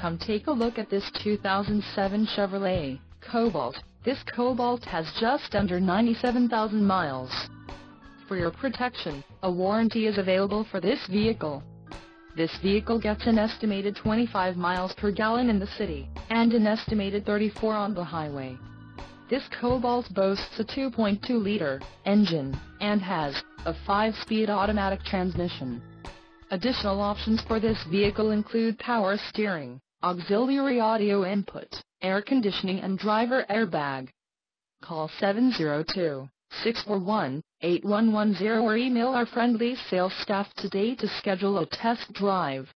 Come take a look at this 2007 Chevrolet Cobalt. This Cobalt has just under 97,000 miles. For your protection, a warranty is available for this vehicle. This vehicle gets an estimated 25 miles per gallon in the city, and an estimated 34 on the highway. This Cobalt boasts a 2.2-liter engine, and has a 5-speed automatic transmission. Additional options for this vehicle include power steering, auxiliary audio input, air conditioning and driver airbag. Call 702-641-8110 or email our friendly sales staff today to schedule a test drive.